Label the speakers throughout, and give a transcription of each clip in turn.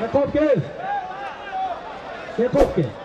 Speaker 1: Jakobkis! Jakobkis!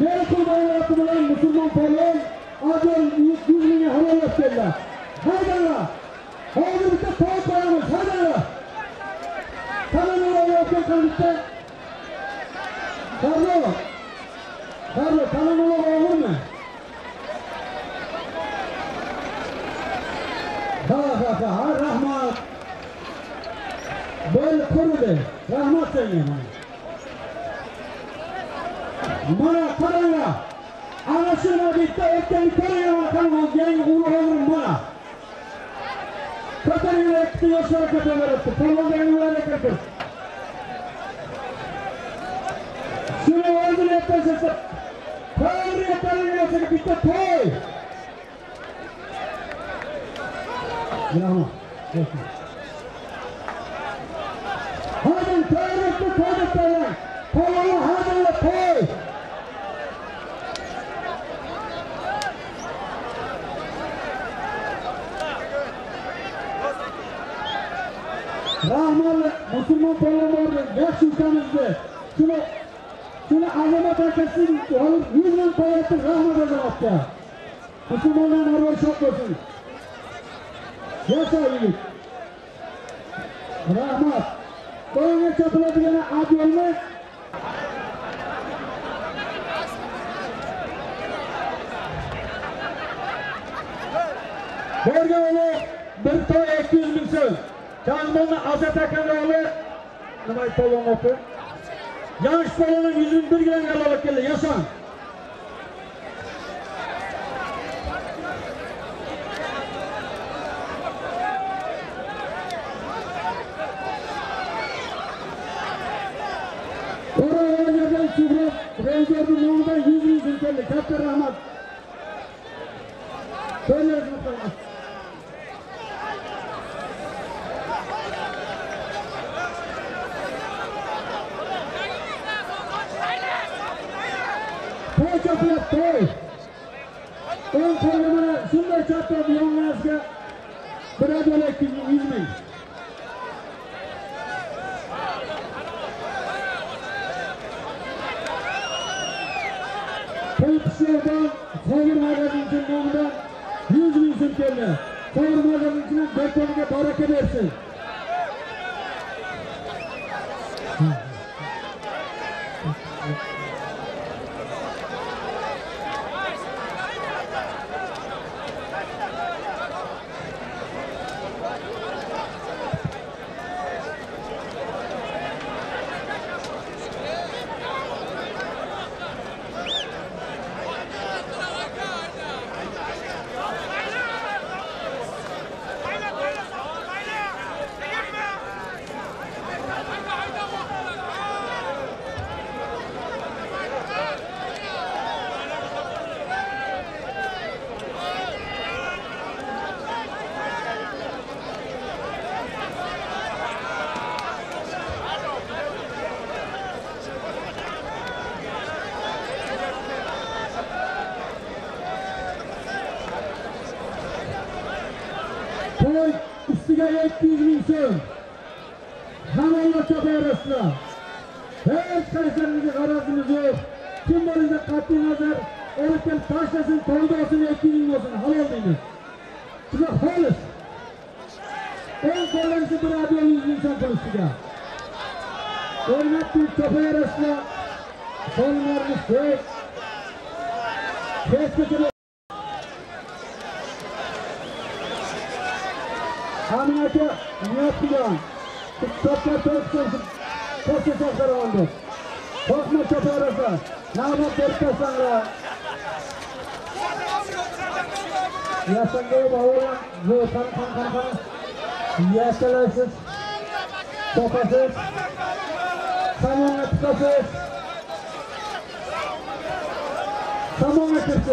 Speaker 1: மேற்குள் மாநிலத்துடன் முஸ்லிம் போலும் ஆகியோர் யூனியனை ஹரியத்தில் ஹைதல்ல ஹைதலுக்கு போய் போயாமல் ஹைதல்ல தலைமுறை யோசிக்க கழித்து Karlo, Karlo, Karlo'nun olur mu? Ha ha ha, Rahmat. Böyle kurdu. Rahmat sen yana. mbona koranga anasema nitaekeni koranga tangu jengo uhoru mbona katari ektiyo sarkata marat pulongani wale kata sura wangu leta sasa kari katari leta kita thoi Yeah, yeah. Osman Pelin vardı. Beş ülkemizdi. Şunu, şunu Azamet Akas'ın alıp 100 bin para ettim. Rahmet edin hatta. Müslümanların harbi şapkasın. Yaşa iyilik. Rahmat. Boyuna çapılabilene ad olmaz. Borga oğlu bir toy 200 bin söz. Kazmanlı Azat Akanoğlu Namay polon otu Yanış polonun 101 gram galalık geldi Yaşan Oraya yerden Kübra Rengar'ın yolunda 100 yüzün geldi Kaptan o'n qo'limini shunday choptirib yonginasiga birodar ikki yuz ming to'y pishlovdan sobir magazinchi nomidan yuz ming so'm keldi sobir magazinchini do'koniga baraka bersin Sizga 200 ming so'm. Hamma choparasizlar. Hech qaysilaringizga g'arazimiz yo'q. Kim bo'lsa qat'iy nazar olib kelib tashlasin, to'yda olsin, 200 ming olsin, halol deymiz. Sizga xolis. Eng qo'llanisi bir abiy 100 ming so'm pul ustiga. O'ynab turib choparasizlar. Sonlarimiz ko'p. Kesib Amin aka niyat bilan toplar to'rtsin to'rtsin soqara oldi. Qo'rqma choparasa. Navbat berib tashlanglar. Yasanga o'g'lim, bu qan qan qan qan. Yasalaysiz. 2つ。3本目ステップ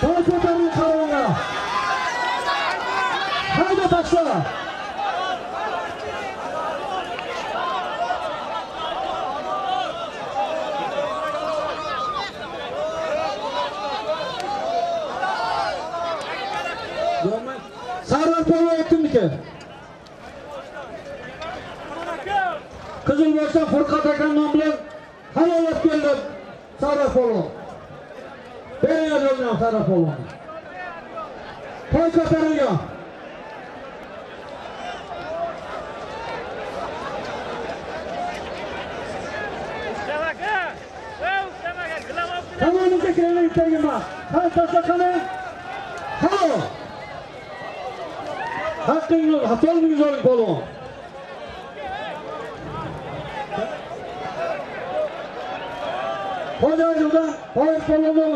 Speaker 1: 東京タルのカロンが、はい、出たしたのフォ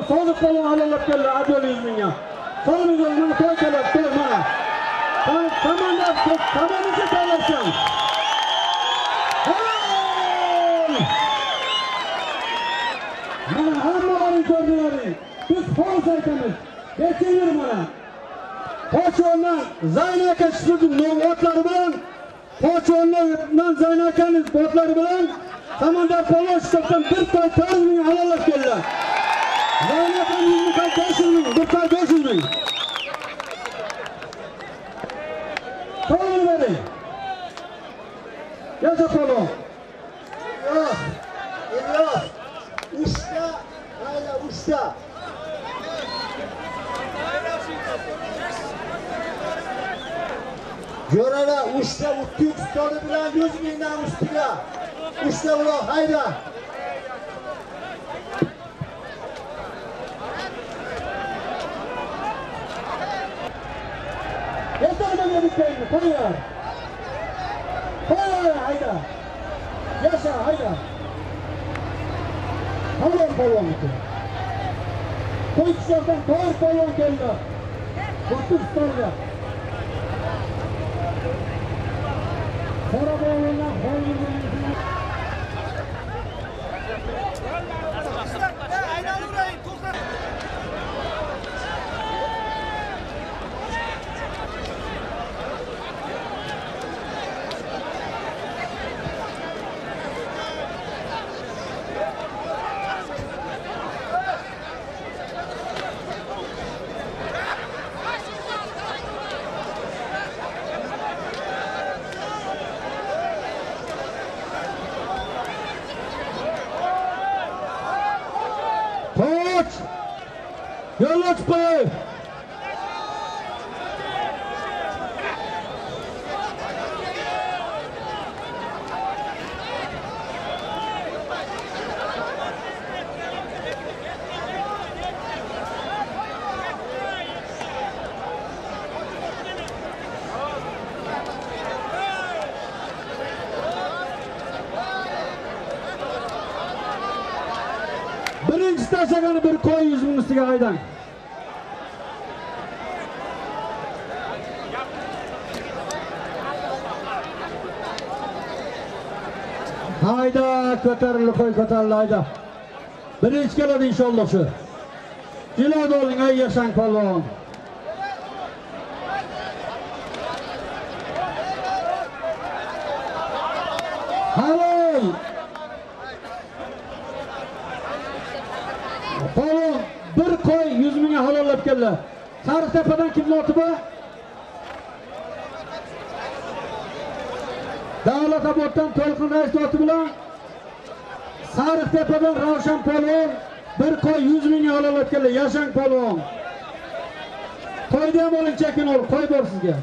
Speaker 1: polvon, sodiq polvon halollab keldi, ajol 100 mingga. Solimiz mana to'y keladi, to'y mana. Tamanda, tamonga tayyorsan. Mana hammalaring ko'rdinglaring. Biz xolis aytamiz. Necha mana. Pochondan Zayn aka chiqdi otlari bilan Pochondan Zayn akaning otlari bilan Samandar polvon chiqdan bir toy 4 ming halollab keldilar. Böyle efendim mukaddes olun, mukaddes olun. Koyun beni. Yazık olun.
Speaker 2: İmrah, İmrah. Usta, hala usta. Görele usta, usta ustanı bilen yüz binden üstüne. Usta ulan hayra.
Speaker 1: Yetarmaga bittayni, qo'yinglar. Qo'yinglar, hayda. Yasha, hayda. Polvon polvonniki. Qo'y qishloqdan to'rt polvon keldi. O'ttiz ustolga. Qora polvonlar qo'yinglar. much, Blue! Hayda. Birinchi keladi inshaalloh shu. keladi oling ay yashang polvon. Halol. Polvon bir qo'y 100 mingga halollab keldi. Sariqtepadan kimni oti bu? Davlatoboddan To'lqin rais oti bilan Sariqtepadan Ravshan polvon bir qo'y 100 ming halollab keldi. Yashang polvon. Qo'yni ham oling chekin ol, qo'y bor sizga.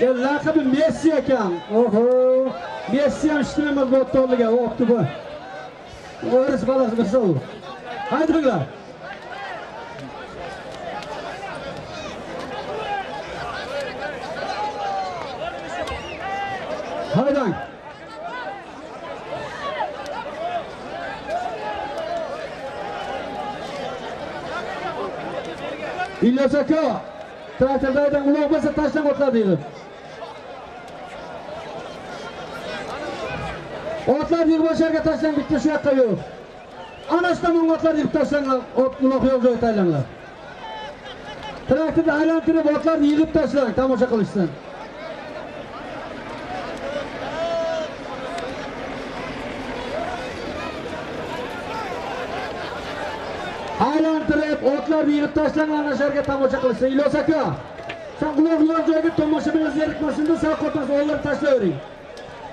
Speaker 1: Ya laqabi Messi ekan. Oho. Messi ham ishtiramiz bu o'toliga, o'pdi bu. O'ris balasi bo'lsa u. Haydanglar. Haydang. İlyas aka, traktordaydan uloq bo'lsa tashlab o'tlar deydi. Otlar yig'bosharga tashlang bitta shu yoqqa yo'q. Ana shu tomonga otlar yig'ib tashlanglar, ot uloq yo'q joy taylanlar. Traktorni aylantirib otlarni yig'ib tashlang, tomosha qilishsin. aylantirib otlarni yig'ib tashlang ana tomosha qilishsin. Ilyos aka, san uloq yo'q joyga tomoshabinlar zerikmasin deb sal qo'rqmas oldirib tashlayvering.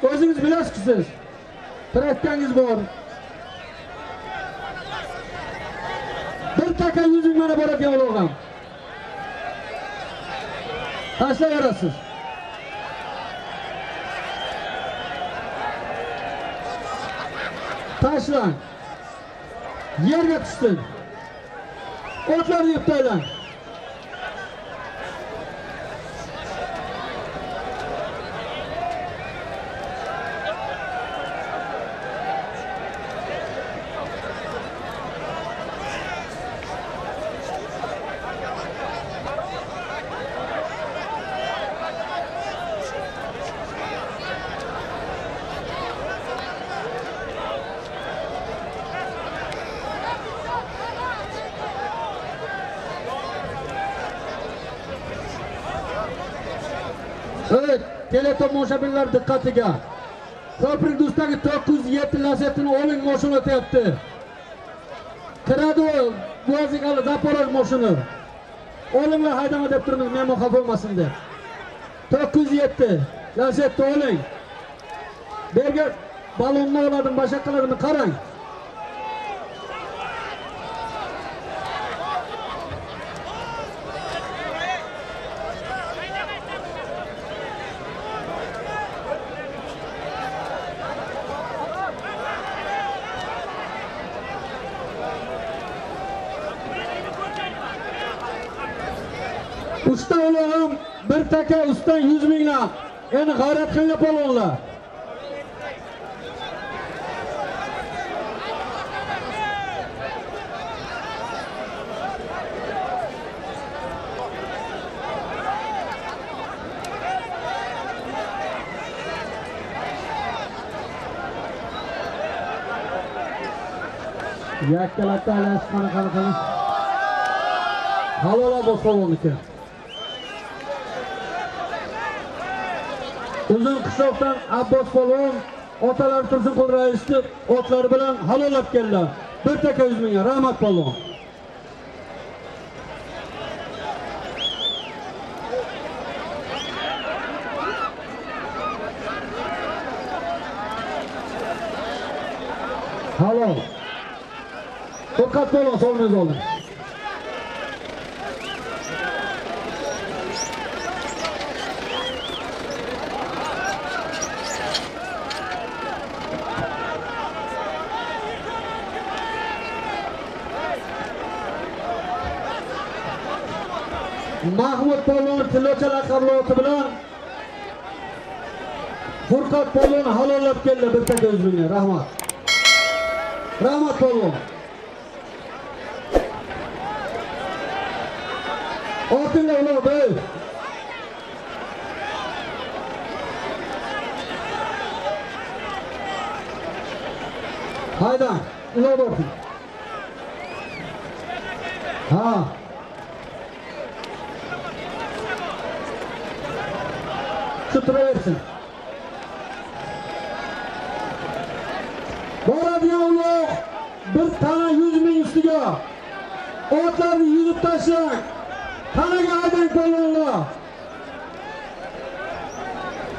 Speaker 1: O'zingiz bilasiz siz. praktikangiz bor. Bir taka yuzing mana bor ekan ulug'am. Tashlayverasiz. Tashlang. Yerga tushsin. Otra de ustedes. Tomoshabinlar diqqatiga. Ko'prik ustidagi 907 Lacetti'ni oling mashina o'tyapti. Kiradi u vazifali Zaporoj. Olinglar haydama deb turmiz, mehmon xafa bo'lmasin deb. 907 Lacetti oling. Bu balonni oladim, boshqa qiladimi qarang. Usta ulug'im bir taka ustidan 100 minglar Endi g'ayrat qilinglar polvonlar. yakkalatda alas qanaqa qani qani. Halola polvonniki. Uzun qishloqdan Abbos polvon otalar Tursunqul raisni otlari bilan halollab keldilar. Bir taka 100 mingga rahmat polvon. Halol. Furqat polvon solmiz oldi. Ko'chalar tillocha bilan Furqat polvon halollab keldi bitta taka. Rahmat. Rahmat polvon. Otinglar ular ey. Hayda, ular. Boradigan ulug' bir tana 100 ming ustiga otlarni yuzib tashlang. Tanaga aldang polvonlar.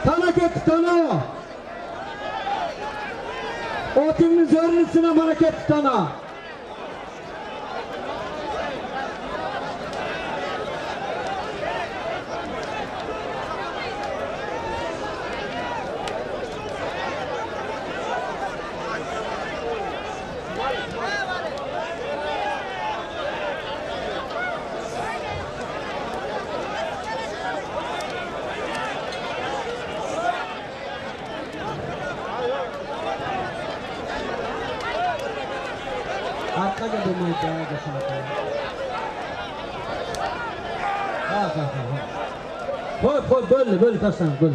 Speaker 1: Tana ketdi tana. Otingni zo'rini sina mana ketdi tana. Böyle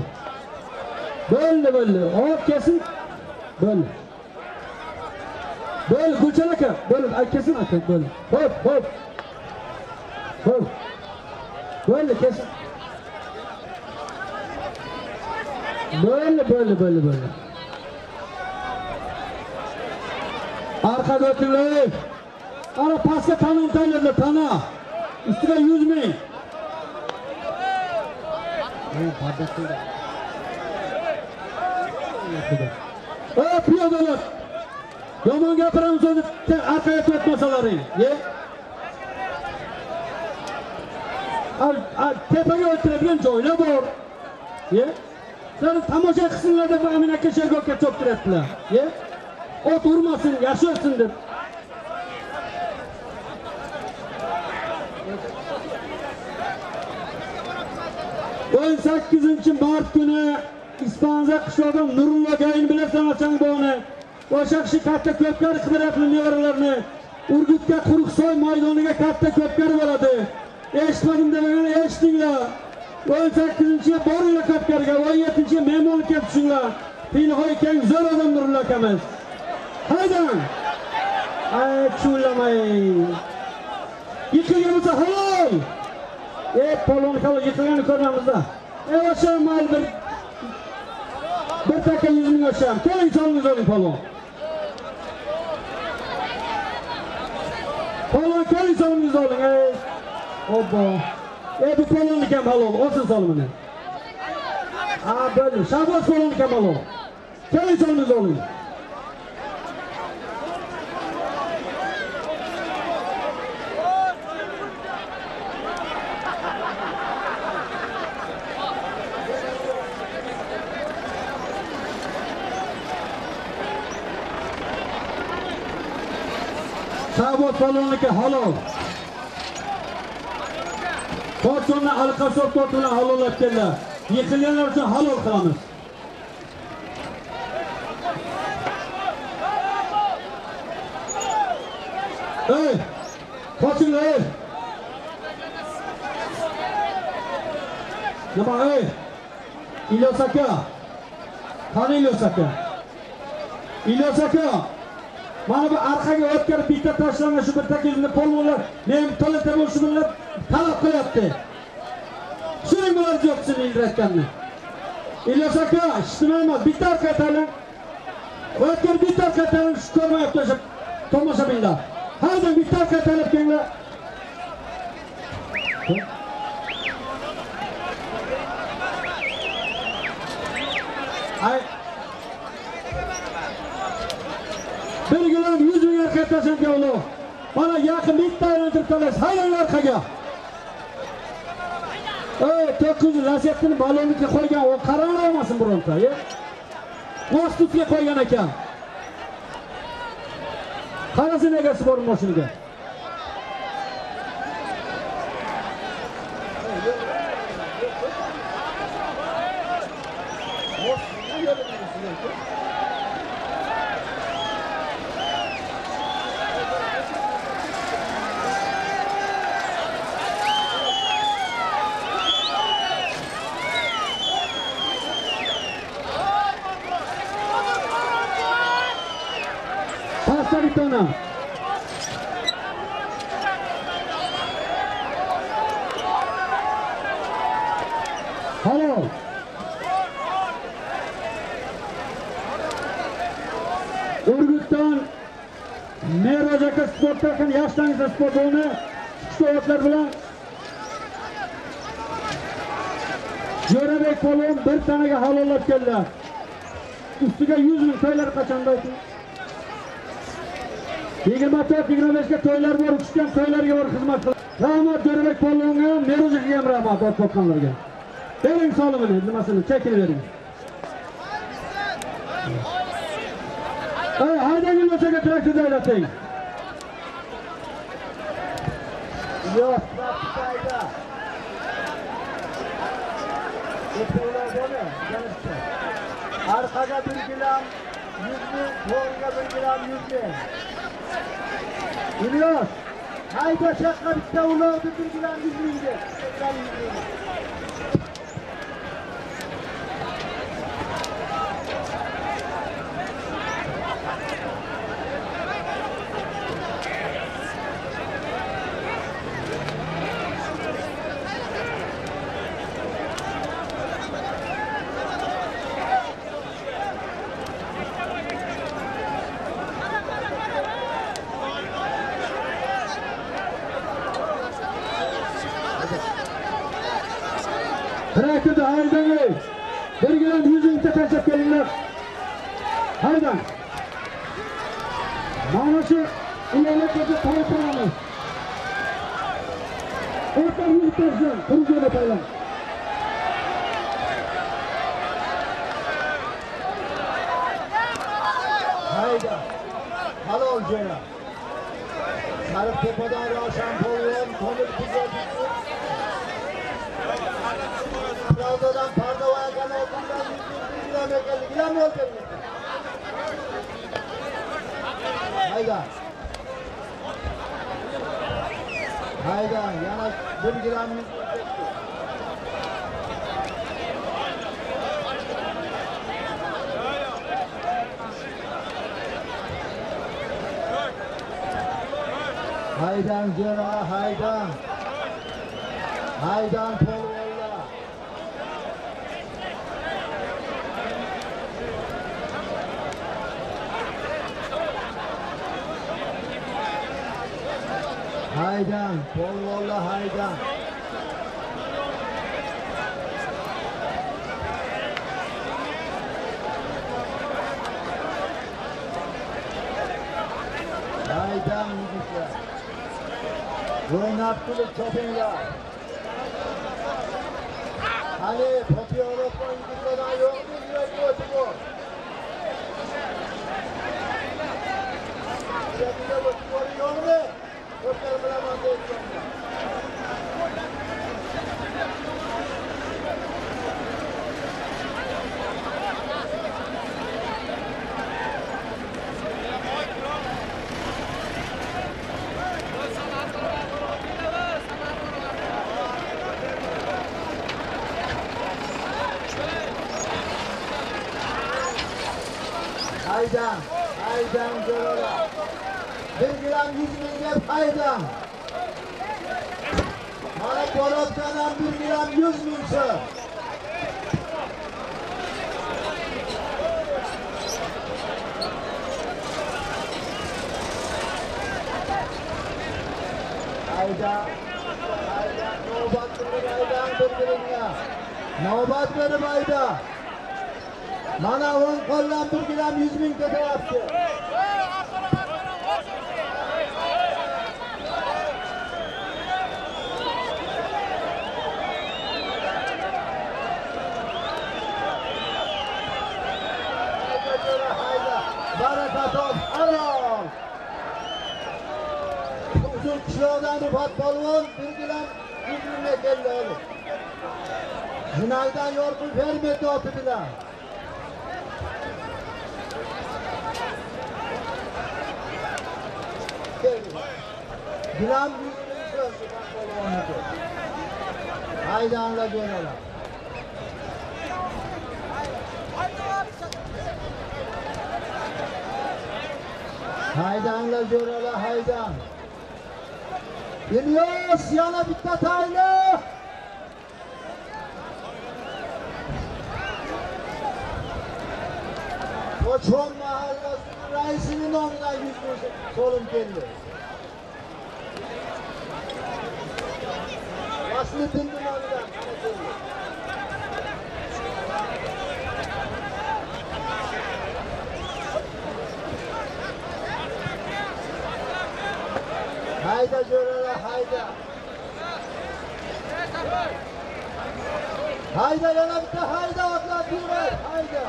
Speaker 1: böyle böyle. Böyle. Hop kesin. Böyle. Böyle Gülçen Aka. Böyle kesin Aka böyle. Hop hop. Hop. Böyle kesin. Böyle böyle böyle böyle. Arka götürün. Ara paska tanın tanıdı tana. Üstüne yüz kasaları. Ye. Al, al, tepeyi öldürebilince oyna bu. Ye. Sen tamosha qilsinlarda bu aminaka shergovga cho'ktirasizlar ye o't urmasin yaxshi o'tsin deb o'n sakkizinchi mart kuni ispanza qishlog'i nurullo gayin bilasan ochangboni o'sha kishi katta ko'pkar qidiryapti nevaralarni urgutga quruqsoy maydoniga katta ko'pkar bo'ladi. Eshitmadim demagani eshitinglar o'n sakkizinchiga boringlar ko'pkarga o'n yettinchiga kelib tushinglar. Pinhoy keng zo'r odam nurullo akamiz haydang ay chulamay yiqilgan bo'lsa halol ey polvon halol yiqilganini ko'rmamizda ey o'sha mal bir bir taka yuz ming o'sham keling Hold on, carry some of these on, guys. Oh, boy. Yeah, but call on the camp, hello. What's this all minute? Ah, polvonniki halol. Podsonni alqasob to'ti bilan halollab keldilar. Yiqilganlar uchun halol qilamiz. Ey! Qochinglar ey! Nima ey? İlyos aka. Qani İlyos aka? İlyos aka. Mana bu orqaga o'tkazib bitta tashlangan shu bir takizini polvonlar men to'lata bo'lishi bilan talab qilyapti. Shuning bilan yo'qsini ilratganni. ilyos aka, eshitmayman, bitta orqa talan. O'tkazib bitta orqa talan ko'rmayapti o'sha tomoshabinlar. Har doim bitta orqa talab kelinglar. Ay, bir gilam yuz ming orqa tashlanga ulug' mana yaqin bitta aylantirib tolasiz haydanglar orqaga. Ey to'qqiz yuz lasettini balonniga qo'ygan u qaranglar olmasin bironta ye. Mostitutga qo'ygan ekan. Qarasin egasi bor moshinaga Alanya. Halo. Urgut'tan Merozaka sport takım yaş tanesi sport oyunu çıkışta bilan Jo'rabek polvon bir tanaga halollab keldi. Ustiga 100 ming soylar qachon ayting? Yigirma to'rt yigirma beshga to'ylar bor, uchgan to'ylarga bor xizmat qil Rahmat Jo'rabek polvonga, Mehroj akaga ham rahmat ot boqqanlarga. Bering solimini, nimasini chekini bering. Ay, haydagin o'chaga traktorda haydating.
Speaker 2: Yok, praktikayda. Bir gilam yuz ming to'g'riga bir gilam yuz ming İlyas, hayda şaka bitti, ulan bir gram, yüz bin de. Bir gram, yüz bin.
Speaker 1: Traktorda haydang. Bir gram 100 mingta tashlab kelinglar. Mana shu ilolat taraflarimiz. O'rta yuz paylan.
Speaker 2: devam yok elimizde. Hayda. Hayda yanaş bilgilerimiz Haydan Cera, Haydan. Haydan Pol. Haydan, Polvolla Haydan. Haydan yigitlar Oynattılar topuyla. Hani Poti Avrupa yigitlerden yok mu? Direkt Aydan, Aydan Zorora. Bir gram yüz milyon haydan. Bana Polatkan'dan bir gram yüz milyon. Haydan, haydan, navbat verip haydan birbirine. Nobat verip haydan. Mana o'ng qo'ldan bir gram 100 ming ko'taryapti. Barakatov Arom. Uzun qishloqdan Rifat Polvon belgilan yuz mingga keldi olib. Jinoydan yorqin fermer oti bilan. Bilan yuz ming so'm Rifat Polvonniki. Haydanlar jo'nalar. Haydanlar görələ haydan. İlyas yana dikkat hayla. Koçon mahallesinin reisinin onunla yüz solum geldi. Aslı dindim onunla. Kocacörere hayda. Hayda yana bitti hayda atlatıyorlar hayda.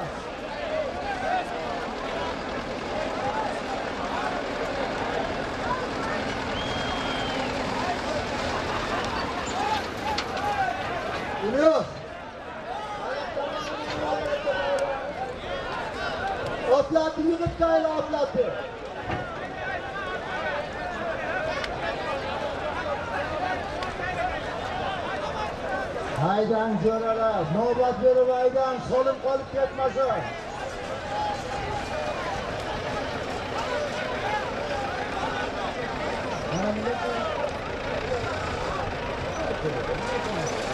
Speaker 2: Geliyor. Atlattı yürüp kayla atlattı. Aydan jo'ralar, navbat berib aydan so'lim qolib ketmasin. Thank you.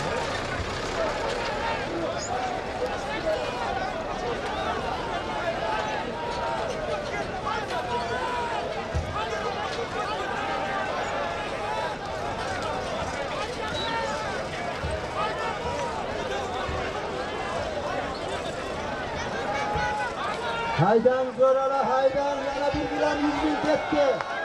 Speaker 2: Haydan zorara haydan yarabildiler yüzünü tekke.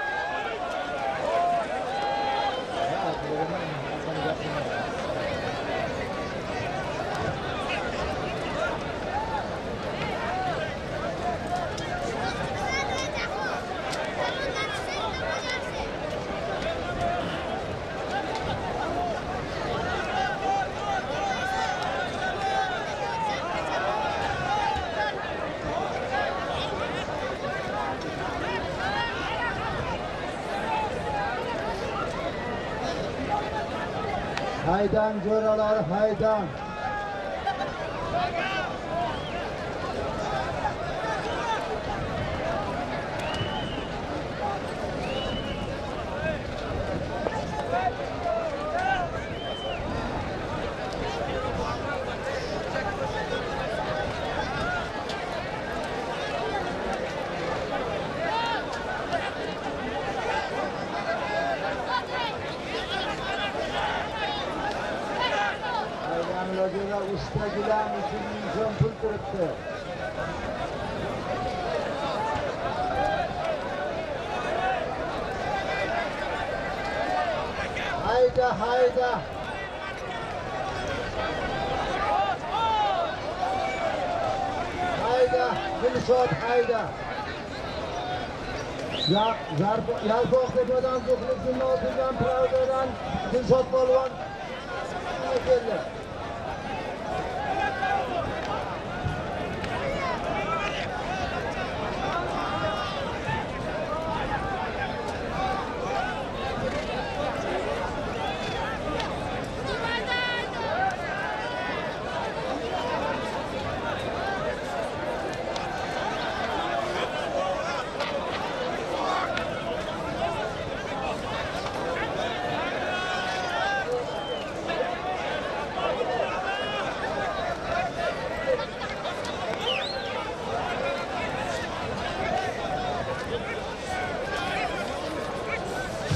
Speaker 2: Haydang jo'ralar haydang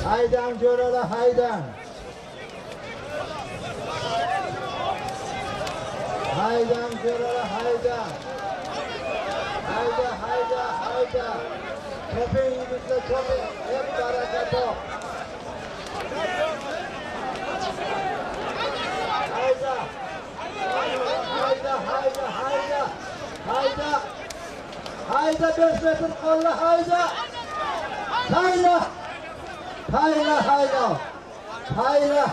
Speaker 2: Haydan Görara haydan. Haydan Görara haydan. Hayda hayda hayda. Köpeğimizle köpek hep bereket o. Hayda. Hayda hayda hayda. Hayda. Hayda beş metre kalla hayda. Hayda. hayda. Hayla hayla. Hayla.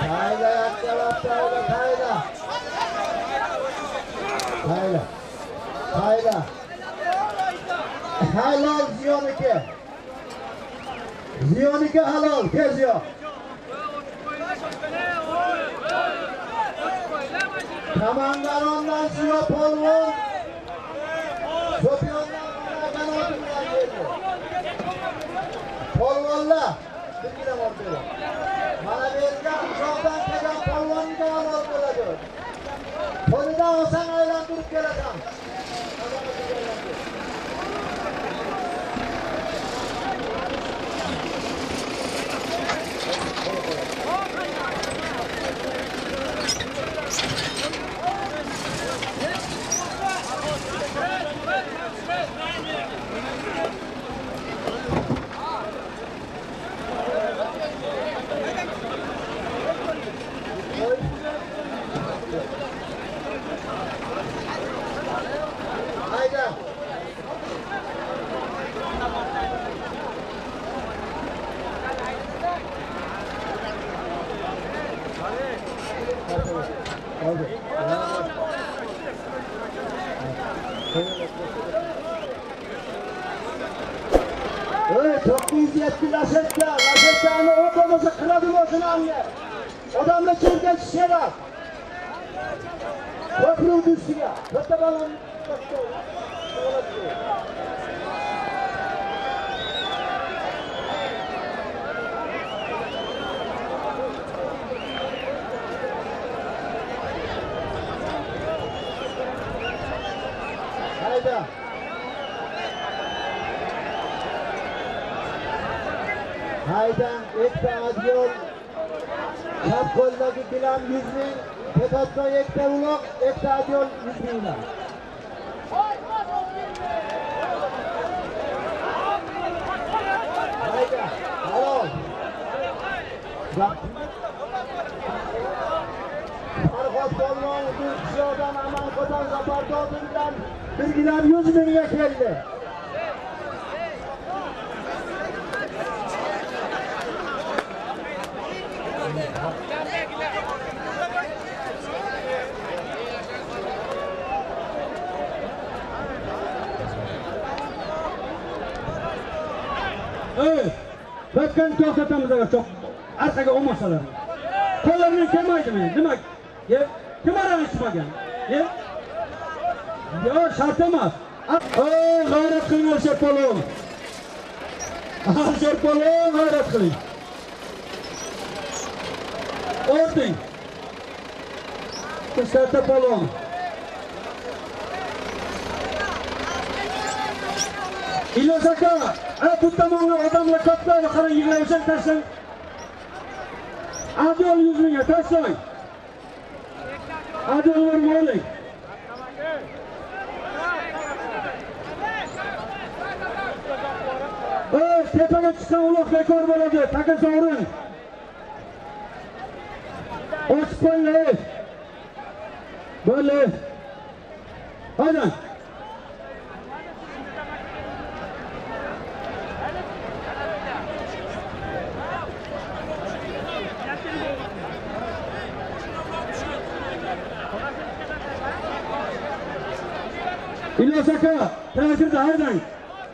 Speaker 2: Hayla yakkalab hayla hayla. Hayla. Hayla. Halol ziyoniki. Ziyoniki halol, tez yo'q. Kamangarondan Ziyo polvon. Cho'piyondan Qanagan otilgan. polvonlar birgina orqaga mana bu yerga uzoqdan kelgan polvonga olib keladi qo'lidan olsang aylantirib kelasan Let's. yetki laşetka, laşetkanı o olmasa kırabilmesin anne. Odamda çirken şişe var. Köprü üstüne. Kötü balon. Kötü balon. Aydan, Ekta Adyol, Çapkol'daki Bilam 100 bin, Petatsoy Ekta Ulok, Ekta Adyol 100 bin lira. Hayda, alo. Bak. Arhat Dolman, Dürkço'dan, Aman Kodan, Zapardozun'dan bilgiler 100 bin
Speaker 1: geldi. Bakın to'xtatamiz agar çok orqaga olmasalar. Qo'llarini kelmaydimi? Demak, kim aralashmagan? Ye? Yo, shart emas. G'ayrat qiling Alisher polvon. Alisher polvon, g'ayrat qiling. O'rting. To'xtatda polvon. İlyas aka, ha bu tomonga odamlar katta qarang yig'lavsan tashlang. Adol yuz mingga tashlang. Adol oling Ey, tepaga chiqqan uloq bekor bo'ladi. Taka sovrin. Ochib qo'yinglar. Bo'ldi. Haydan. Haydi haydi.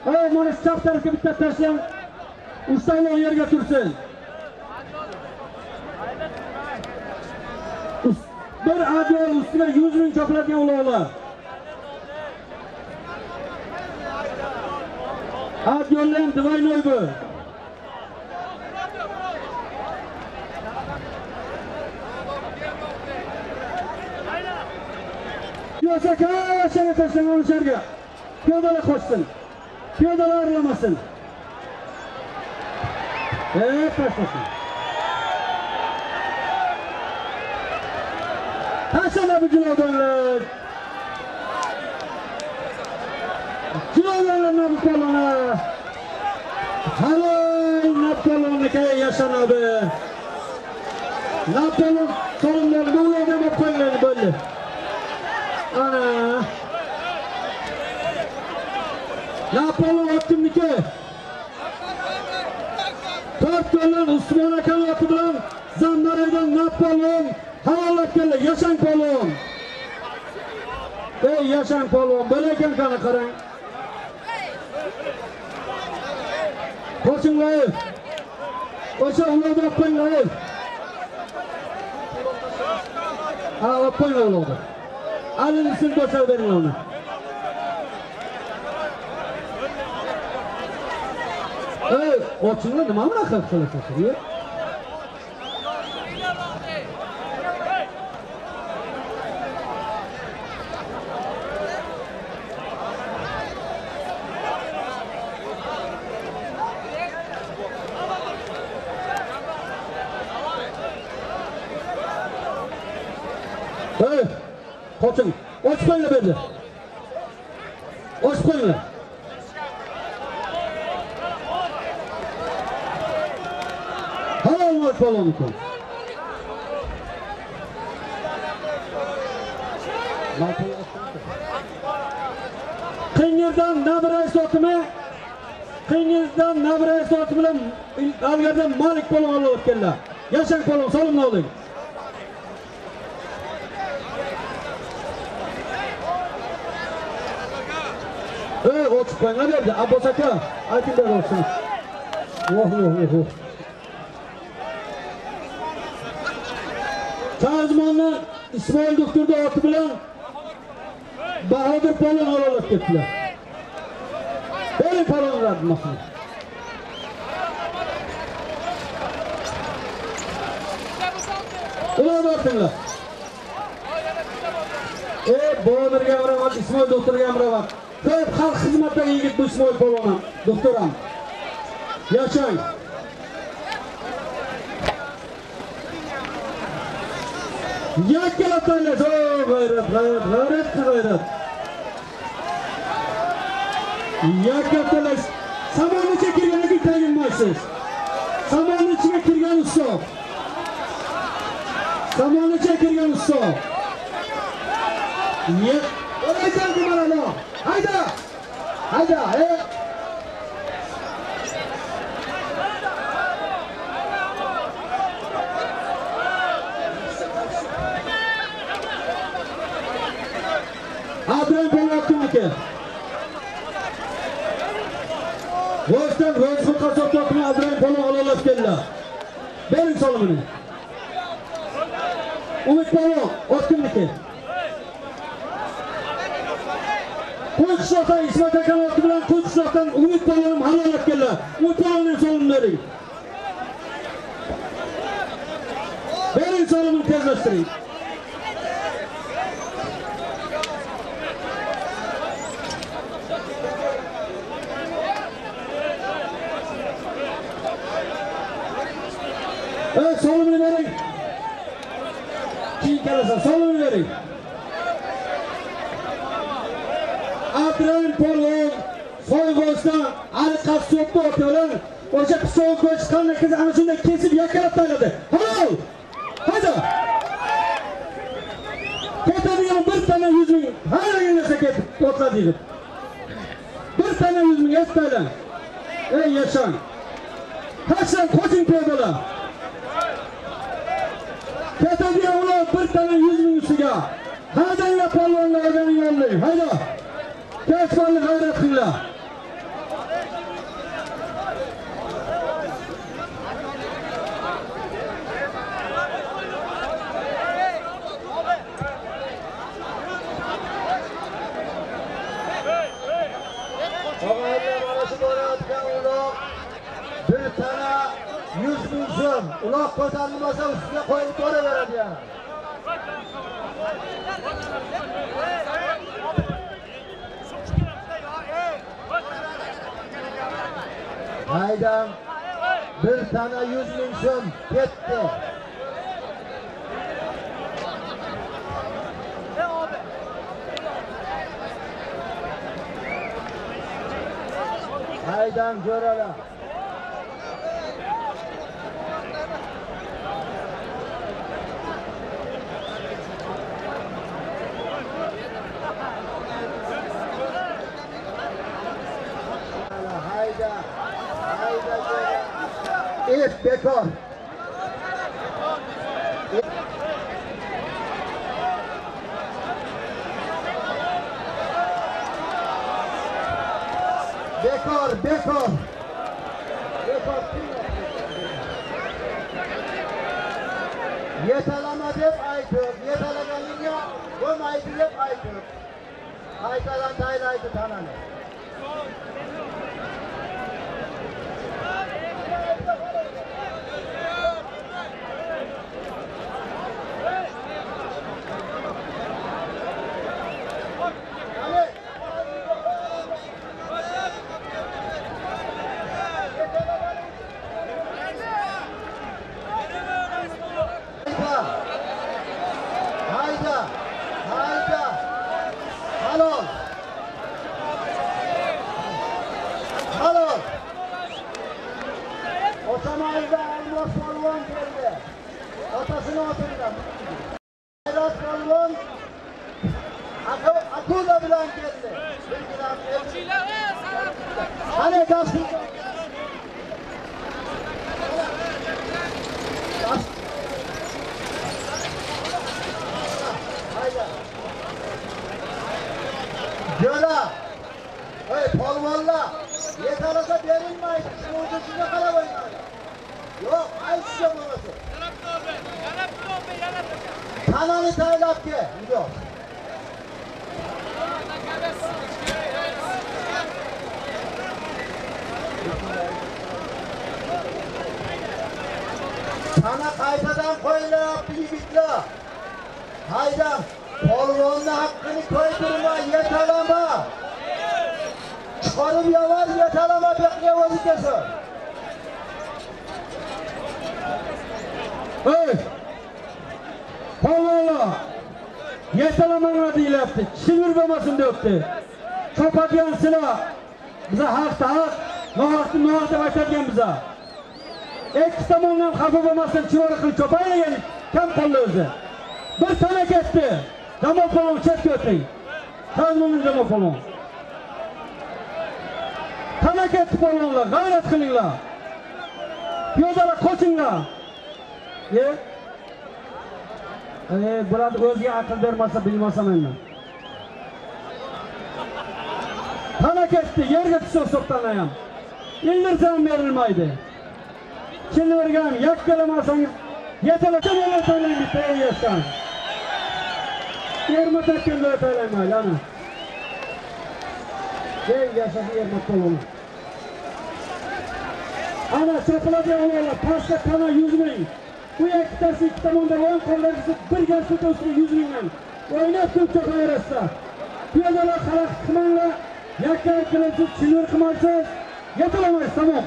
Speaker 1: Oy mana shu chap tarafga bitta tashlang. Ustalar yerga tursin. Bir ajoyib ustiga 100 ming chopiladigan ulovlar. Adyollem Divaynoy bu. Yosaka, şerefesine oluşarga. Piyadalar koşsun. Piyadalar arayamasın. Evet başlasın. Kaçana bu ciladanlar. Ciladanlar nabıkalana. Halay nabıkalanaka yaşan abi. Nabıkalan sorunlarını uyanamakalları böyle. Ana. Napoli attımniki. Dört golün aka Akan bilan Zambaray'dan Napolon havola keldi. Yashang polvon. Ey Yashang polvon, bo'lakan qani qarang. Qo'shinglar. O'sha ularni qo'yinglar. Ha, qo'yinglar ularni. Alini silib beringlar uni. Ey, qo'shinglar nima bunaqa qilasizlar? Hey, qoching. Ochib qo'yinglar bu yerda. Ochib qo'yinglar. Halol Qingizdan Nabray sotimi Qingizdan Nabray soti bilan algarda Malik polvon olib o'tganlar. Yashang polvon salom oling. Ey, o'tib qo'yinglar bu. Abbos aka, aytinglar o'tsin. Voh, voh, voh, voh. Ismoil doktorni oti bilan Bahodir Palon olib ketdilar. Bering polvonlarni mahmud. Ular ortinglar. Ey, Bodirga amravat, Ismoil doktorga amravat. Ko'p xalq xizmatidagi yigit bu Ismoil Palon ham, doktor ham. Yashang. Yan kanatlarla çok gayret gayret gayret gayret. Yan kanatlarla samanlı çekirgeni bir tane maçsız. Samanlı çekirgen usta. Samanlı çekirgen usta. Ye.
Speaker 2: Oraya geldi bana. Hayda. Hayda.
Speaker 1: Hayda. Polatniki. Rostan Rosful qassobtopni Adrian Polon ololab keldilar. Bering solimini. Umid Polon, Otkinniki. Qo'yqishloqdan Ismat aka oti bilan Qo'yqishloqdan Umid Polon ham ololab keldilar. Umid Polonning solimini bering. Bering solimini tezlashtiring. Kim gelirse solumunu verin. Abdurrahim Polvon, Soyg'osdan Ali Qassobni o'tib o'sha pichoq ko'chqanni qiz ana shunday kesib yakalab tashladi. Halol! Hadi! Ketadigan bir tane yuz ming, har narsa ketib, o'tladi yigit. Bir tane yuz ming eslaylar. Ey yashang! Hasan qo'shing bo'lar? Ketadigan ular bir tane yuz ming ustiga. Haydanglar polvonlar olgani yo'llaying. Hayda. Kesmanlı gayret qilinglar.
Speaker 2: Og'aylar mana shu borayotgan uloq bir tana 100 ham. Uloq ko'tarilmasa ustiga qo'yib ko'raveradi yana. Haydam bir tana 100 ming so'm ketdi. Haydam ko'ralar. Beka. Bekar, Bekar. Bekar Yetelemedip aytır, yetelemedince bu maydiyip aytır. Aytalan taylaydı tananı. Zamanında Elmas Balvan geldi. Atasını hatırlam. Elmas Balvan Akula bilen geldi. Hani gaspı Göla, hey polvalla, yeter olsa derinmeyin, ucusunda kalamayın. O'ynaydi. Taylab kel. Yo'q. Sana qaytadan qo'yilyapti yigitlar. Haydam, polvonni haqqini qo'ydirma, yetalama. Çıkarım yavar, yetalama beqga vazifesi.
Speaker 1: öz Kavlayla Yesalaman adıyla yaptı. Sinir babasını döktü. Kapat yansına. Bize hakta hak. Nohakta nohakta başlatken bize. Ekki tomondan xafa bo'lmasdan chivora qilib ko'paygan kam qoldi o'zi bir sana ketdi jamol polvon chetga o'ting tanmomin jamol polvon sana ketdi polvonlar g'ayrat qilinglar ye. Bularni o'ziga aql bermasa bilmasa mendan tana ketdi yerga tushsa so'qtana ham ildirsam berilmaydi chilvirgan yakkalamasangiz yetilakka bo'la tanlang bitta eng yashdan ermatakka bo'la tanlang mayli ana eng yashasi ermakka bo'ladi ana chopiladigan olovlar pastda tana yuz ming Bu ikkitasi ikki tomonda o'yin qo'llarisiz bir gazeta ustiga 100 mingdan. O'ynab turib chopaverasizlar. Piyodalar xalaqit qilmanglar. Yakka qilasiz, chilvir qilmaysiz. Yetolamaysiz, tamom.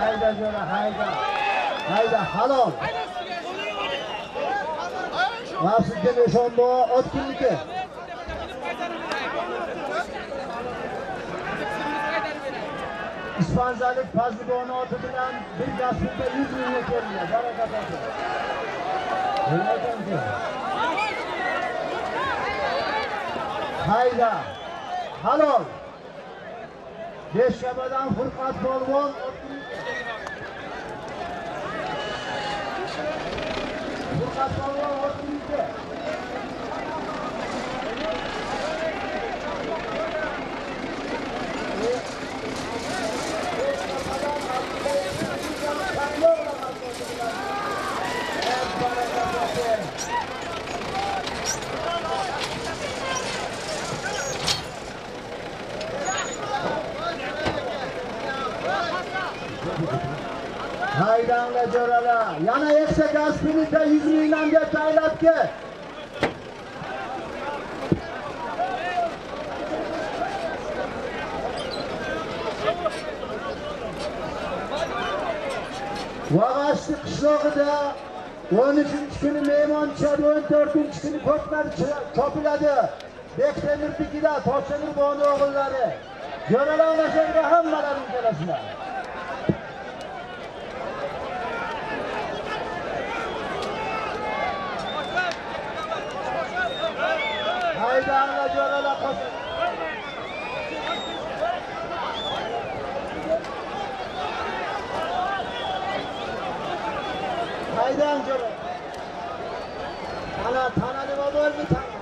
Speaker 2: Hayda jo'ra, hayda. Hayda, halol. Mavsudga Nishonbo otkunligi. Ispanzalik Fazliboni oti bilan bir gaspida 100 mingga keldilar. Barakat olsun. Hayda. Halol. Beshkabadan Furqat Polvon Furqat Polvon o'tdi Haydanglar jo'ralar. Yana eksa gaz pinida 100 mingdan deb taylab kel. Vag'ashli qishlog'ida 13 kuni mehmoncha 14 kuni ko'knar chopiladi. Bektemirnikida Toshtemir boni o'g'illari. Jo'ralar hammalaring kelasizlar. Haydanglar jo'ralar qo'shib. Haydang jo'ra. Tana, tana nima bo'ldi? Tana.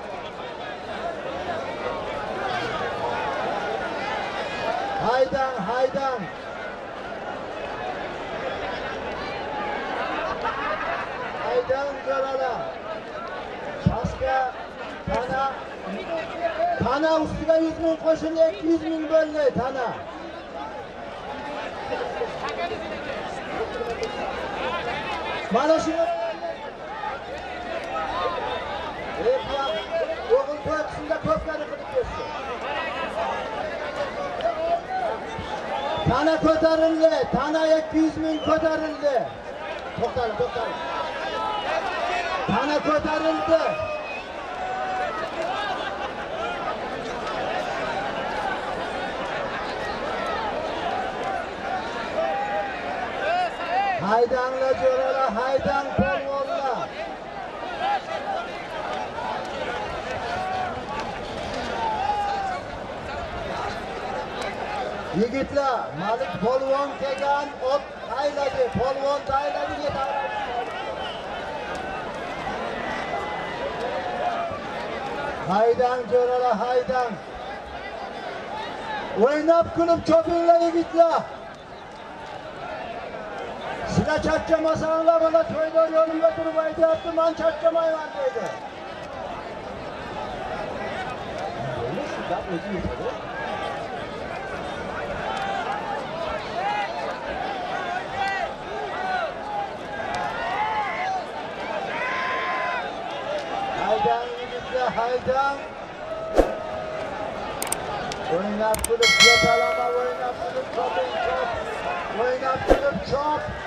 Speaker 2: Haydang, haydang. Haydang jo'ralar. Pastga tana tana ustiga 100 ming qo'shilib 200 ming bo'ldi tana. Mana shu Ey buyoq, o'g'il ko'pkari qilib ketdi. Tana ko'tarildi, tana 200 ming ko'tarildi. To'xtang, to'xtang. Tana ko'tarildi. Haydanla Corala, Haydan Korvonla. Yigitler, Malik Polvon Tegan, Ot Tayladı, Polvon Tayladı, Yeter. Haydan Corala, Haydan. O'ynab kulib chopinglar yigitlar.
Speaker 1: Da çarçama sağlama da söyler yolun ve duruma ihtiyatlı man çarçama hayvandaydı. Haydan gitti haydan. Oynatılıp yatalama, oynatılıp kapıyı çap, oynatılıp çap.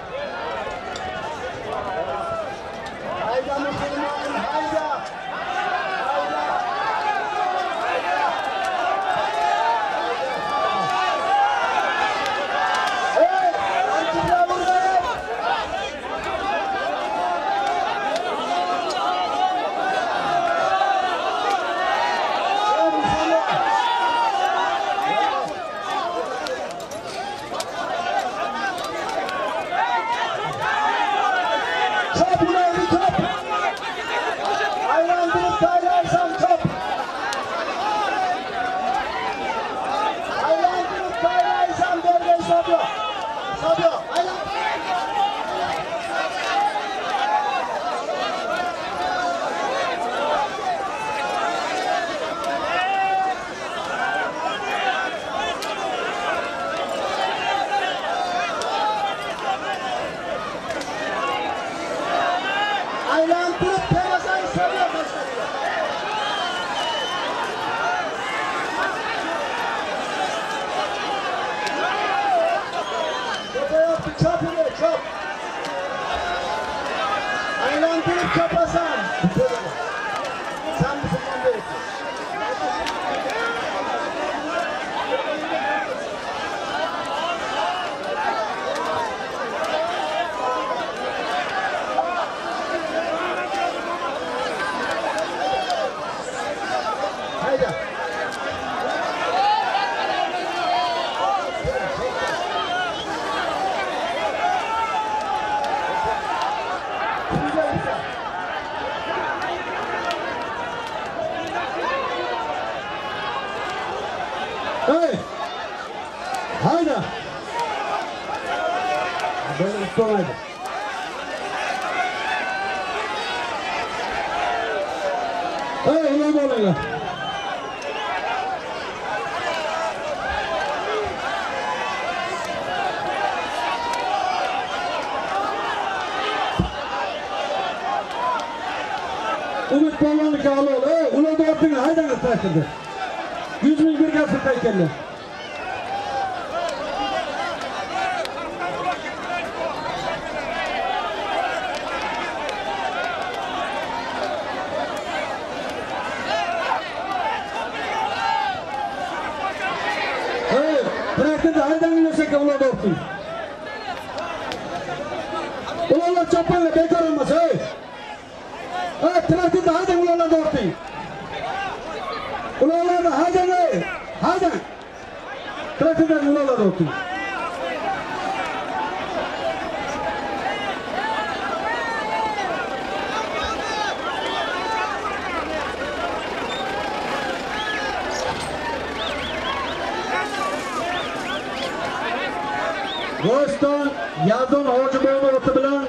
Speaker 1: Bo'ston Yaldon Hojiboyni o'ti bilan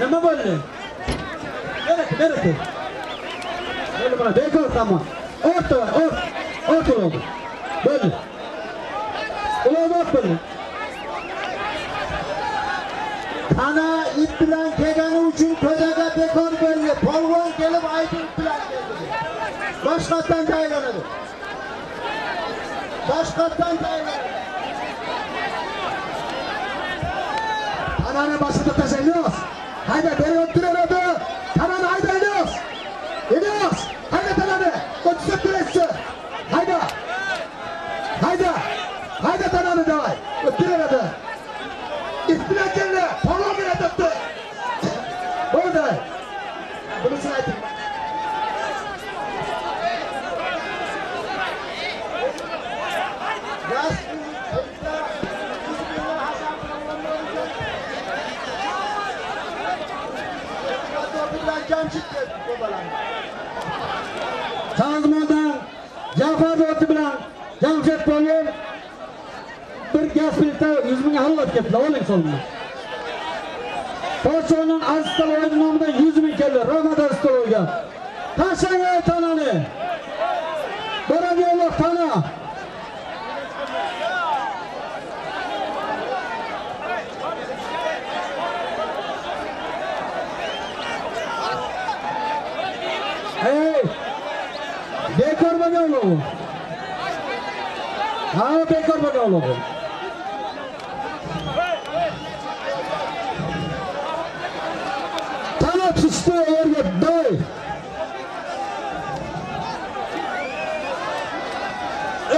Speaker 1: nima bo'ldi? Berati, berati. Bo'ldi mana bekor tamom. O'rta, ort, ort bo'ldi. Bo'ldi. Uloq bo'ldi.
Speaker 2: Ana ip bilan kelgani uchun ko'chaga bekor bo'ldi. Polvon kelib ip bilan keldi. Boshqatdan tayyorlanadi. Boshqatdan tayyorlanadi.
Speaker 1: Anneanne başında taşınıyor. ainda tenho öttürün. 100 ming halol Podshohning Aziz nomidan 100 ming keldi. Rahmat Aziz Taloyevga. Tashlang ey tanani. Boradi Alloh tana. Hey! Bekor bo'lgan u. Ha, bekor bo'lgan u. Tana tushdi yerga doy.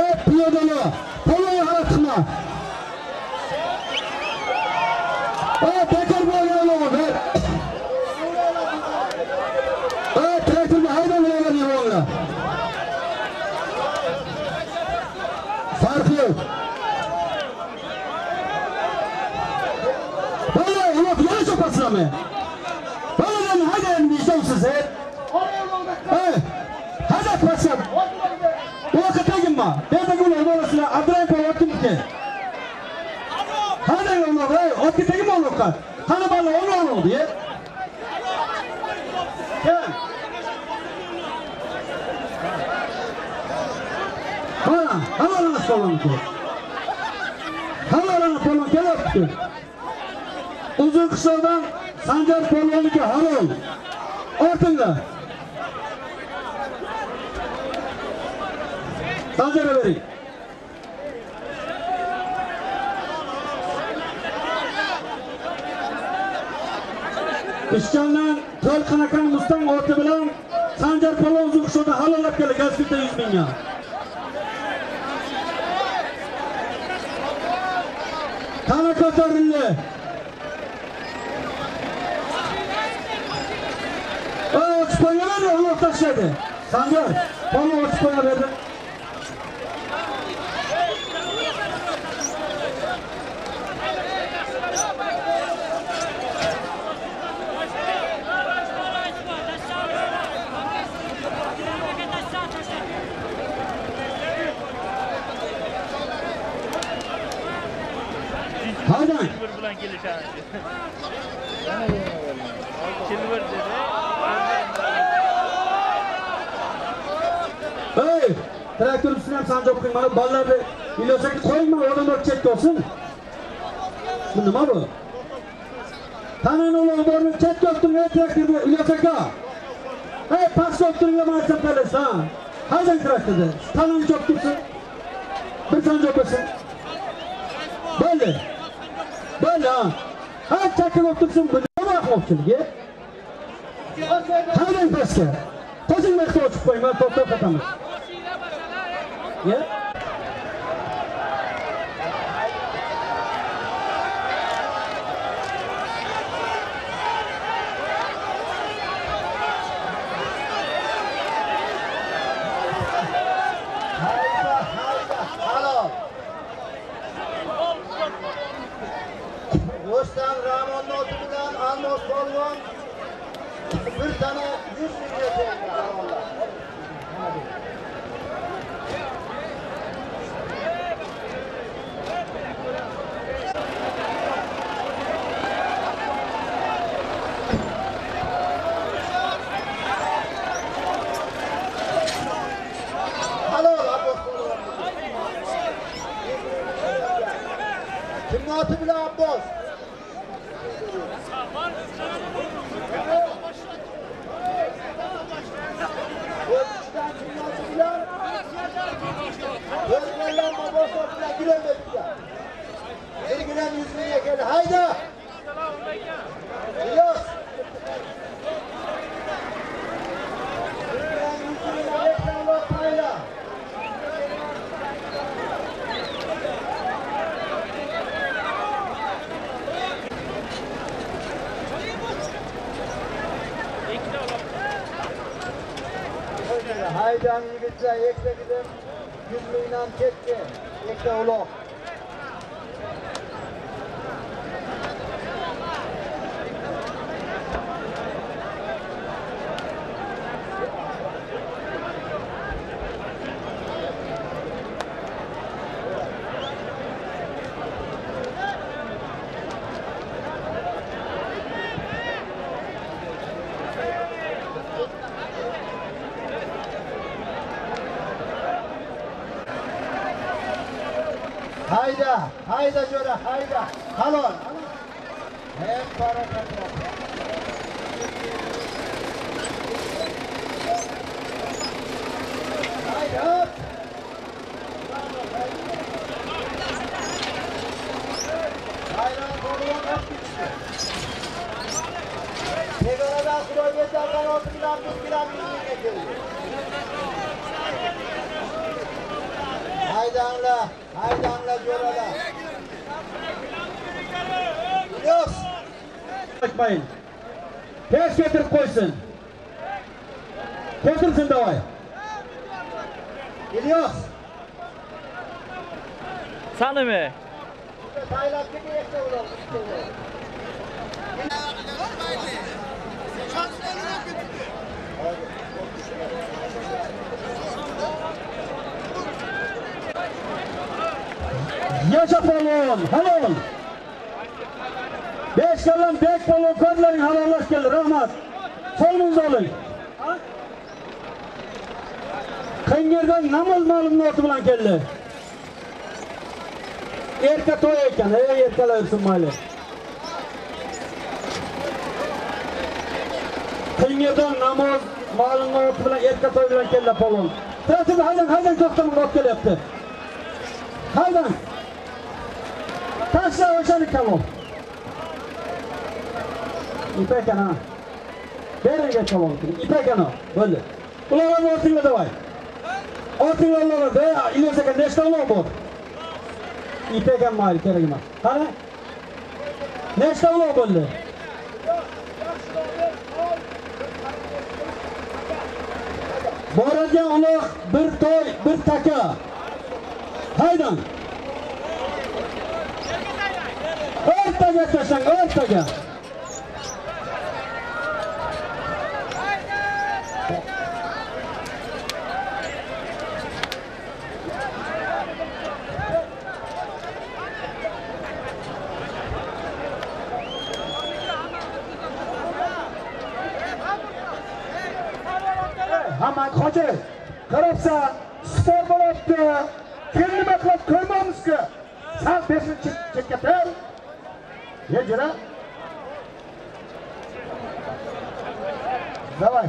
Speaker 1: Ey piyodalar, qo'lini harat qilma. Ey bekor bo'lgan u. Ber. Ey traktorni haydab yuborgan yig'onlar. Farq yo'q. Bana ulan yana sokasınamı. Bana ben hadi en vicdansız he. He. Hadi paşam. Bu vakit tegin ma. Ben de bunu olasına Abdurrahim Bey yaptım ki. Hadi lan oğlum he. Otki tegin mi oğlum kan? Hani bana onu oldu diye. çalıntı. Havara polaka yaptı. Uzun kısadan Sancar Polvanı'nı harol. Ortunda. Sancar'a verin. ishkandan to'rt qanaqa mustang oti bilan sanjar polvon zuqshoda halolab kelgan gazkilda yuz mingga Kanakatarınlı. Oy, otuz koyuyorlar ya, onu taşladı. Sancar, onu otuz koyar verdi.
Speaker 3: Oradan geliş ağacı. Silver dedi.
Speaker 1: Hey! Traktör üstüne sancak kıymanı balları ilosak koyma oradan öpecek olsun. Bu nima bu? Tanani ulan borni chetga olib turgan traktorga Ilyos aka. Hey, past olib turgan mansab qalas ha. Hazan traktorda. Tanani chop tursin. Bir son chop bo'lsin. Bo'ldi. Bo'ldi, ha. Ha, chakka olib tursin, bu nima ahmoqchiligi? qarang pastga. Qo'shing mehto ochib qo'ying, men to'xtatamiz. Ya?
Speaker 2: Kuşlardan olsun birer tuz birer yüzünü getirin. Haydi anla, haydi anla yorala. Yunus!
Speaker 1: Açmayın. Ters götürüp koysun. Koşulsun davay.
Speaker 2: Geliyoruz.
Speaker 3: Sana mı?
Speaker 2: Tayland'daki yaşta ulan. Tayland'daki yaşta ulan.
Speaker 1: Yaşa balon, halol. Beş kalan bek balon körlerin halallaş geldi, rahmat. Solunuz olun. Kıngırdan namaz malum notu bilan keldi. Erke toy ekan, ey erkeler ölsün qiyingadan namoz ma'lumot bilan erka to'y bilan kella polvon sizni haydang haydang to'xtamga olib kelyapti haydang tashla o'shani kamol ipak ana. Beriga kamol ipak ana. Bo'ldi ularni ortinglar davay ortinglar ularni ilyos aka nechta ulov bor ipak ham mayli kerak emas qani nechta ulov bo'ldi Boradigan uloq bir to'y, bir taka. Haydan. O'rtaga tashlang, o'rtaga. Qarabsan, spor bo'lyapti. Kim nima qilib ko'rmaymiz-ku? Sal beshinchi chetga tur. Ye jira. Davay.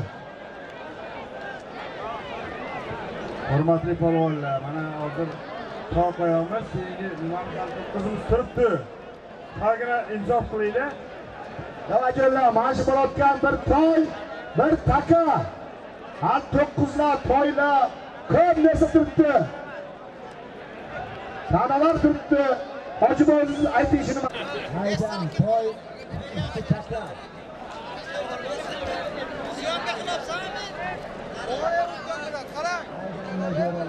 Speaker 4: Hurmatli polvonlar, mana hozir tog' qo'yamiz. Keyingi qizimiz turibdi. Qagina insof qilinglar.
Speaker 1: Davay mana shu bo'layotgan bir toy, bir taka. Har to'qqizlar toylar ko'p narsa turibdi. Sanalar turibdi. Hoji bobomiz ayting shuni.
Speaker 2: Haydan, toy, ikki taka. Haydanglar jo'ralar.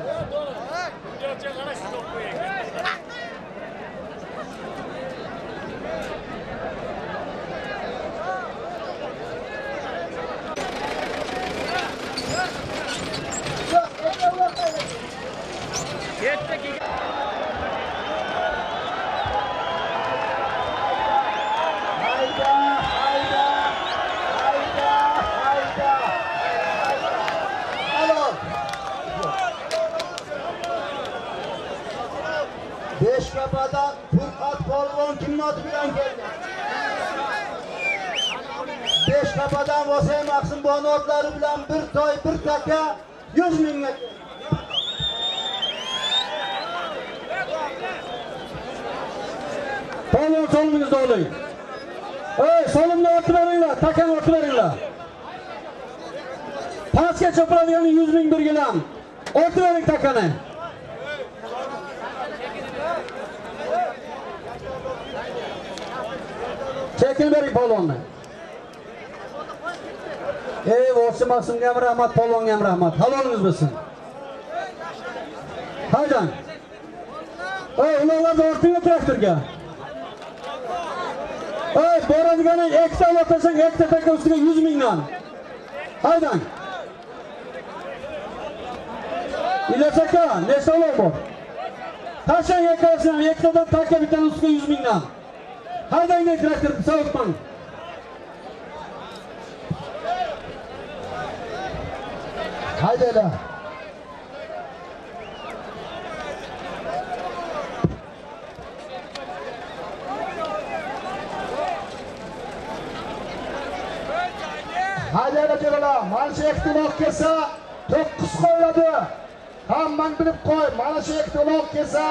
Speaker 3: Yettik.
Speaker 2: Hayda, hayda, hayda, hayda. Halol. Beshkapadan Furqat polvon bilan kelgan Beshkapadan Vosay Maqsim bonotlari bilan bir toy, bir taka 100 mingga keldi.
Speaker 1: Polvon solumingizni oling. Ey, solimni ortib beringlar, takani ortib beringlar. Pastga chopiladigan 100 ming birgilam. Ortib bering takani. Chekin bering polvonni. Ey, Vosi Maqsimga ham rahmat, polvonga ham rahmat. Halolingiz bo'lsin. Haydan. Ey, ularni ortinglar traktorga. Ey, boradigani ikkita olatasang, ikkita taka ustiga 100 mingdan. Haydan. İlyas aka, nechta olov bor? Tashlang ikkitasidan, ikkitadan taka bittani ustiga 100 mingdan. Qanday traktor Savitman.
Speaker 2: Haydala.
Speaker 4: hele. kelala, mana shu ixtilof kelsa, to'qqiz qo'yiladi. Hammang bilib qo'y, mana shu ixtilof kelsa,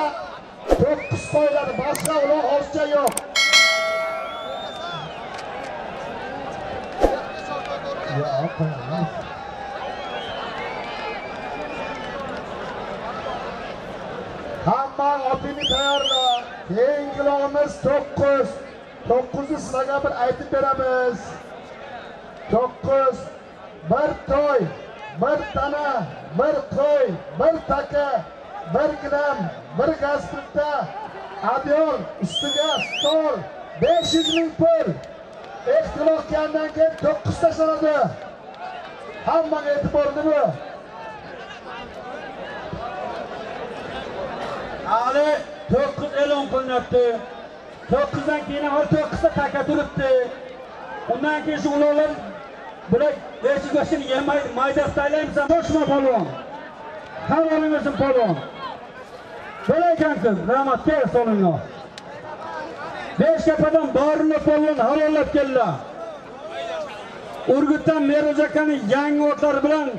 Speaker 4: to'qqiz qo'yiladi, boshqa ulan hoşça yo'q. Yo'q qo'yamiz Hammang otingni tayyorla. Keyingi log'imiz 9. 9 sizlarga bir aytib beramiz. 9 bir to'y, bir tana, bir qo'y, bir taka, bir gilam, bir gaz plita, adyol, ustiga stol, 500 ming pul. Ehtimol kelgandan keyin 9 tashlanadi. Hammaga e'tiborli bu.
Speaker 1: hali to'qqiz e'lon qilinyapti. To'qqizdan keyin hali to'qqizta taka turibdi. Undan keyin shu ulovlar bular beshi go'shtini yemaydi maydasi taylaymisan boshma polvon. Havoling bo'lsin polvon. Bo'la ekansiz rahmat kel solinglar beshkapadan borini polvon halollab keldilar. Urgutdan mero'z akani yangi otlari bilan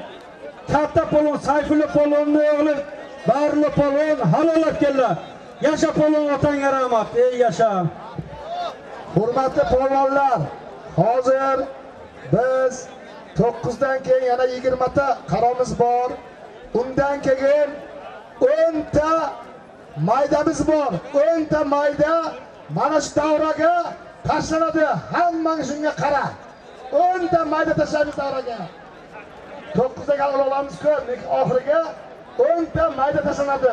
Speaker 1: katta polvon sayfulla polvonni o'g'li Barli polvon halollab keldilar. Yasha polvon otangga rahmat. Ey yasha.
Speaker 4: Hurmatli polvonlar, hozir biz 9 dan keyin yana 20 ta qaromiz bor. Undan keyin 10 ta maydamiz bor. 10 ta mayda mana shu davraga tashlanadi. Hammang shunga qara. 10 ta mayda tashlaymiz davraga. 9 ga olamiz ko'p, lekin oxiriga 10 ta mayda tashlanadi.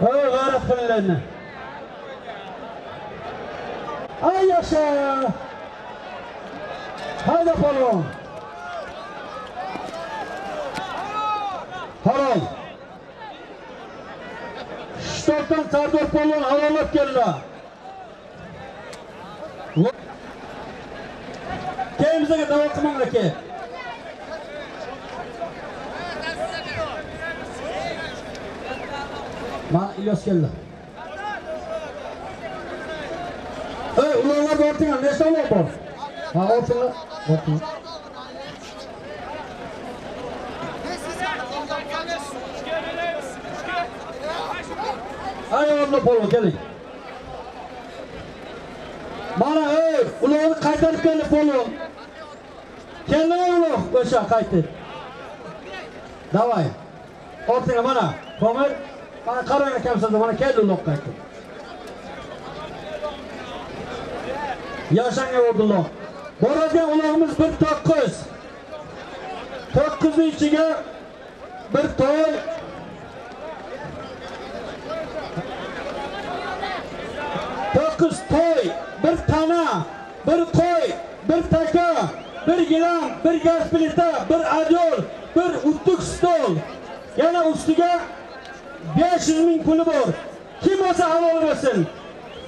Speaker 1: Ey g'arab qilinglarni. Ay. Hayda polvon. Halol. Shtotdan Sardor polvon halollab keldilar. Keyin davo qilmanglar aka Mana İlyas keldi. Ey, ularlar ortinglar, nechta ulug' bor? Ha, ortinglar. Ortinglar. O'rni polvon keling. Mana ey, ularni qaytarib keldi polvon. Keldimi ulug' o'sha qaytib. Davay. Ortingga mana, Komil, mana qarang akamsiz, mana keldi ulug' qaytib. Yashanga o'rdilar. Boradigan ulug'imiz bir to'qqiz. To'qqizni ichiga bir to'y, qo'y, bir tana, bir qo'y, bir taka, bir gilam, bir gaz plita, bir adyol, bir uttuk stol. Yana ustiga 500 ming puli bor. Kim bo'lsa halol bo'lsin.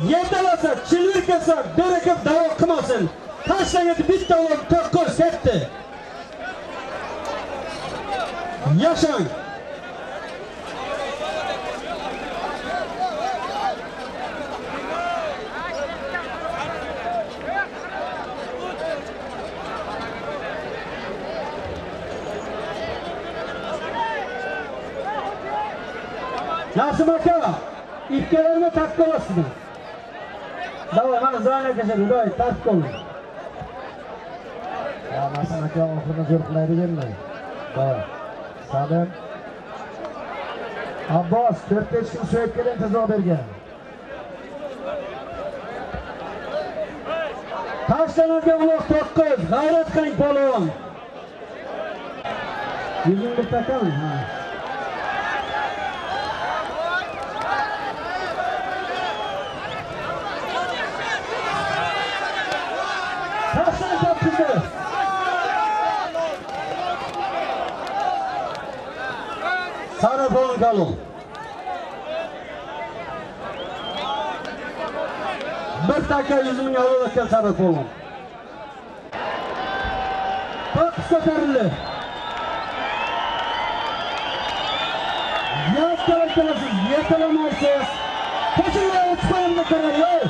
Speaker 1: Yetalasa, chilvir kelsa, beraka davo qilmasin. Tashlangadi bitta o'g'il to'qqiz ketdi. Yashang. Nasim aka, ikkalarni tartib olasizmi? Davay, mana Zoran aka keldi, davay, tartib olin.
Speaker 4: Ya Nasim aka oxirida zo'r qilaydiganlar. Davay. Salim. Abbos 4-5 kun so'yib kelin tezroq bergan.
Speaker 1: Tashlanadigan uloq to'qqiz, g'ayrat qiling polvon. Yuzing bir takami? hakkı. Sarıboğlu Galon. Bir dakika yüzünün yolu bakıyor Sarıboğlu. Top seferli. Yaz karaktersiz, yakalamazsız. Kaçırmaya çıkan bir karar yok.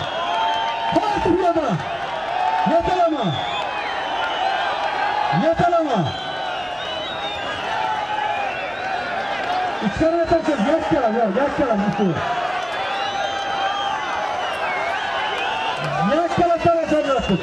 Speaker 1: İçeriye taşır. Geç gelen ya. Geç gelen Mustafa. Geç gelen sana sen
Speaker 4: yaptın.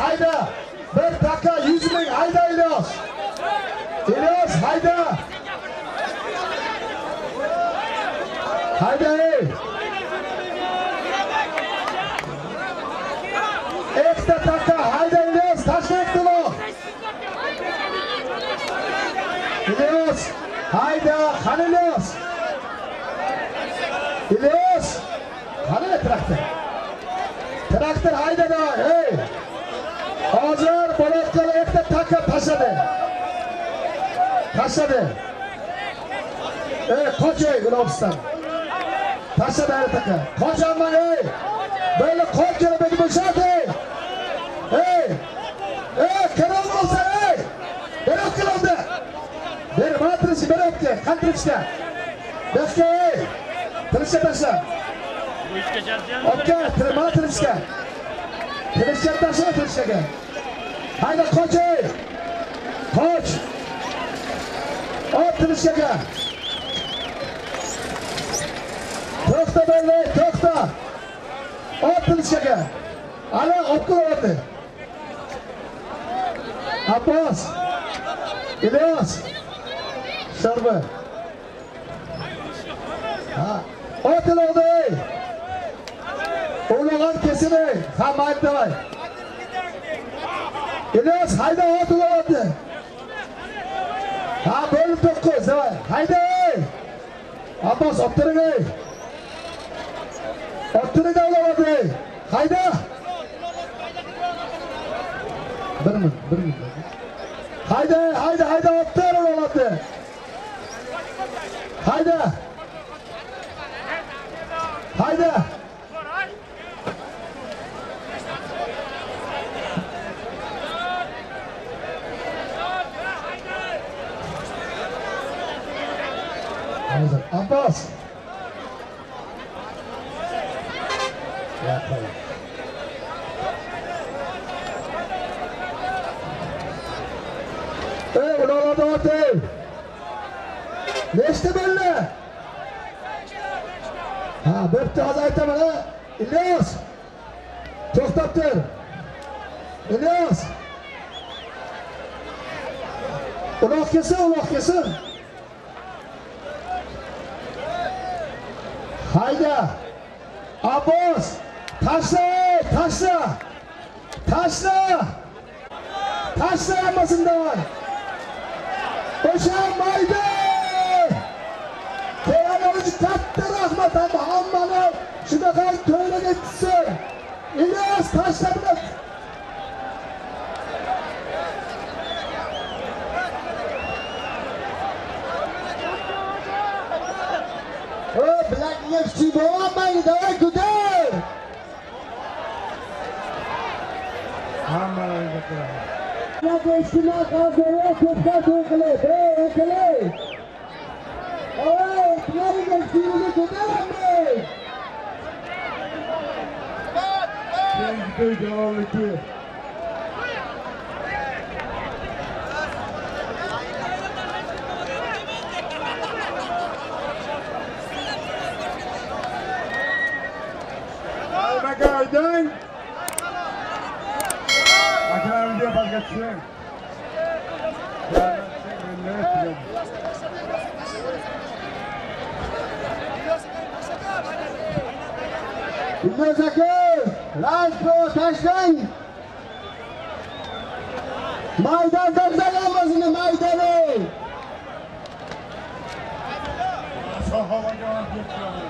Speaker 4: Hayda. Bir taka 100 ming hayda Ilyos. Ilyos hayda. Hayda ey. Ekta taka hayda İlyas taşlayıp dolu. İlyas hayda hani İlyas. İlyas! Qani traktor? Traktor haydadi, hey! Hozir bo'layotgan erta taka tashladi. Tashladi. Ey, qoch ey, Gulobiston. Tashladi erta taka. Qochaman ey! Böyle qoch kelib bo'lshat ey! Ey! Ey, kerak bo'lsa ey! Berib keldi. Ber, matrisi beribdi, qantirishda. Bekka ey! Tirishga tashla.
Speaker 5: Bu ishga jalsiyam
Speaker 4: Aka, mana tirishga. Tirishga tashla tirishga. Hayda qoch ey. Qoch. Ot tirishga. To'xta bo'lmay, to'xta. Ot tirishga. Ana o'qiyapti. Abbos. İlyas. Sharba. Ha. Otin oldu ey. Uğurlanan kesin. Ha mayıp davay. Hayda otilyapti. Ha bölüm dokuz davay. Hayda ey. Abbas otturun ey. Otturun da olamadı ey. Hayda. Bir mi? Bir mi? Hayda hayda hayda otturun olamadı. Hayda. Hayda. Abbas. Ya tamam. Ey ulan adam ey. Nechta belli? Ha, bo'pti, hozir aytaman ha. İlyas. To'xtab tur. İlyas. Uloq kelsin, uloq kelsin. Hayda. Abbos. Tashla, tashla. Tashla. Tashla hammasini. O'sha mayda. Qo'yalar katta rahmat hamma hammani shunaqa to'ylarga yetkazsin. Ilyos tashlab Black Nepsi Muhammed Dara Kudar. Hammer
Speaker 2: Kudar. Black
Speaker 1: Nepsi Muhammed Dara Kudar. Dara Kudar. Oh, Black Nepsi Muhammed Dara Kudar.
Speaker 2: Thank you, Dara Kudar. Igor Zakir, last ball,
Speaker 1: touchdown. Maydan dagdagan o'zini maydani. Soha va
Speaker 2: javob berdi.